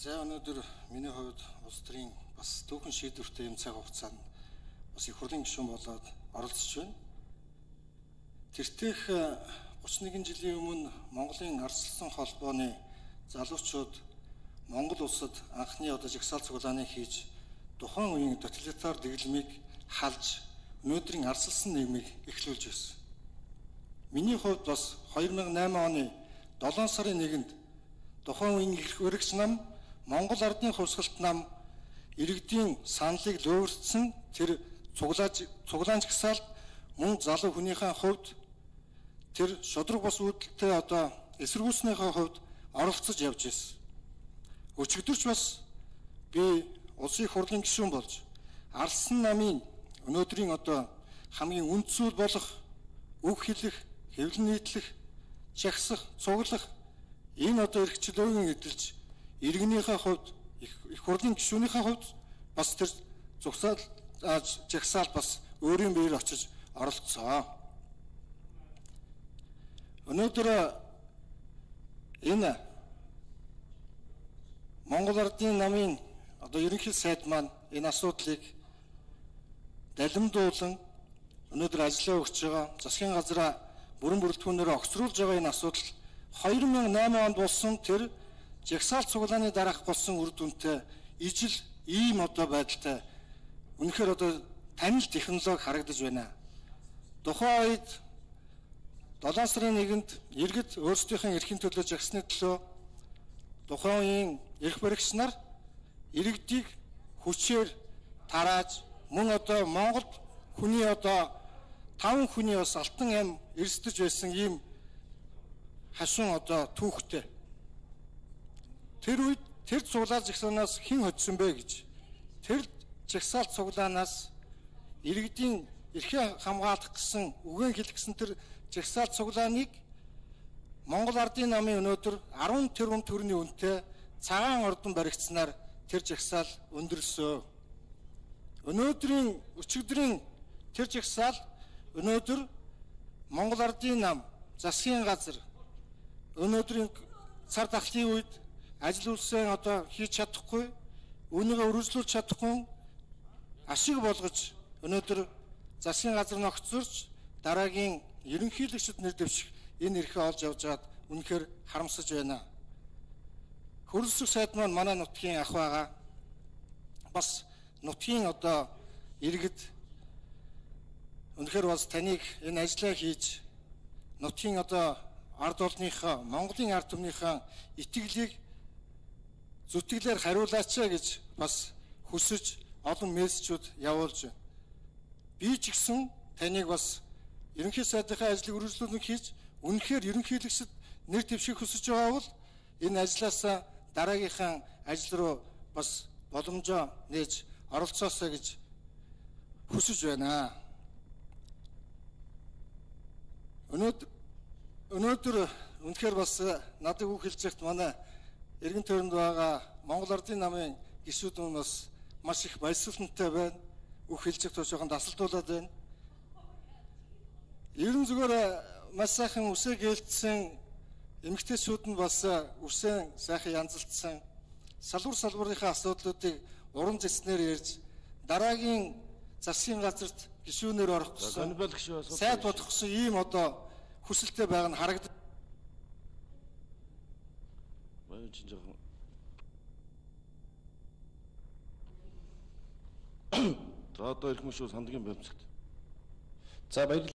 За өнөөдөр миний хувьд улс төрийн бас түүхэн шийдвэртэй юм цаг хугацаанд бас их хурлын гишүүн болоод оролцож байна. Тэртех 31 жилийн өмнө Монголын арслан холбооны залуучууд Монгол улсад анхны одоо жагсаал цуглааныг хийж тухайн үеийн тоталитар дэглэмийг халж өнөөдрийн арсалсан нийгмийг эхлүүлж байсан. Миний хувьд бас 2008 оны 7 сарын 1-нд тухайн үеийн их өргөс нам Монгол ардын хувьсгалт нам иргэдийн саналыг лөөрсөн тэр цуглааж цуглаан жагсаалд мөн залуу хүнийхээ хувьд тэр шудраг бос үүдэлтэй одоо эсэргүүцнийхээ хувьд оролцож явж байсан. Өчигдөрч бас би улсын хурлын гишүүн болж Арслан намын өнөөдрийн одоо хамгийн үнд зүйл болох үг хэлэх, хэвлэл нийтлэх, чагсах, цуглах энэ одоо эрхчлөөгийн эдэлж иргэнийхээ хувьд их хурлын гишүүнийхээ хувьд бас тэр зугсаал жагсаал бас өөрийн биеэр очиж оролцсон. Өнөөдөр энэ Монгол Ардын намын одоо ерөнхий сайд маань энэ асуудлыг далимдуулан өнөөдөр ажиллаа өгч байгаа засгийн газраа бүрэн бүрэлдэхүүнээр огцруулж байгаа энэ асуудал 2008 онд болсон тэр жагсаал цуглааны дараах болсон үр дүнтэй ижил ийм одоо байдалтай үнэхээр одоо танил технологи харагдаж байна. Тухайн үед 7 сарын 1-нд иргэд өөрсдийнхээ эрхийн төлөө жагсны төлөө тухайн үеийн эрх баригч нар иргэдийг хүчээр тарааж мөн одоо Монголд хүний одоо таван хүний бас алтан ам эрсдэж байсан ийм хашуун одоо түүхтэй Тэр үед тэр цуглаал жагсаанаас хэн хоцсон бэ гэж тэр жагсаал цуглаанаас иргэдийн эрхээ хамгаалах гэсэн үгэн хэлэх гэсэн тэр жагсаал цуглааныг Монгол Ардын намын өнөөдөр 10 тэрбум төгрөгийн үнэтэй цагаан ордон баригдсанаар тэр жагсаал өндөрлсөө. Өнөөдрийн өчигдрийн тэр жагсаал өнөөдөр Монгол Ардын нам засгийн газар өнөөдрийн цар тахлын үед ажил үйлсээ одоо хийж чадахгүй, үүнийгээ үргэлжлүүлж чадахгүй ашиг болгож өнөөдөр засгийн газар ногцорч дараагийн ерөнхийлөгчд нэр дэвших энэ эрхээ олж явж байгаад үнэхээр харамсаж байна. Хөрөлсөх сайд маань манай нутгийн ах байгаа. Бас нутгийн одоо иргэд үнэхээр бас таныг энэ ажлаа хийж нутгийн одоо ард олныхоо Монголын ард түмнийхээ итгэлийг зүтгэлээр хариулаач гэж бас хүсэж олон мессежүүд явуулж байна. Би ч гэсэн таныг бас ерөнхий сайдынхаа ажлыг үргэлжлүүлэн хийж үнэхээр ерөнхийлөгчд нэр дэвших хүсэж байгаа бол энэ ажлаасаа дараагийнхаа ажил руу бас боломжоо нээж оролцоосоо гэж хүсэж байна. Өнөөдөр өнөөдөр үнэхээр бас надад үг хэлж байхад манай эргэн тойронд байгаа Монгол Ардын намын гишүүд нь бас маш их баясгалантай байна. Үг хэлж тушаахан дасалдуулаад байна. Ерөн зүгээр э, маш сайхан үсээ гэлтсэн эмэгтэйчүүд нь бас э, үсээ сайхан янзалтсан салбар салбарынхаа асуудлуудыг уран зэцнэр ярьж дараагийн засгийн газарт гишүүнээр орох гэсэн сайд бодох гэсэн ийм одоо хүсэлтэй байгаа нь харагдав. Баян чинь жоохон За одоо ирэх мөшөө сандгийн бомцогт. За баярлалаа.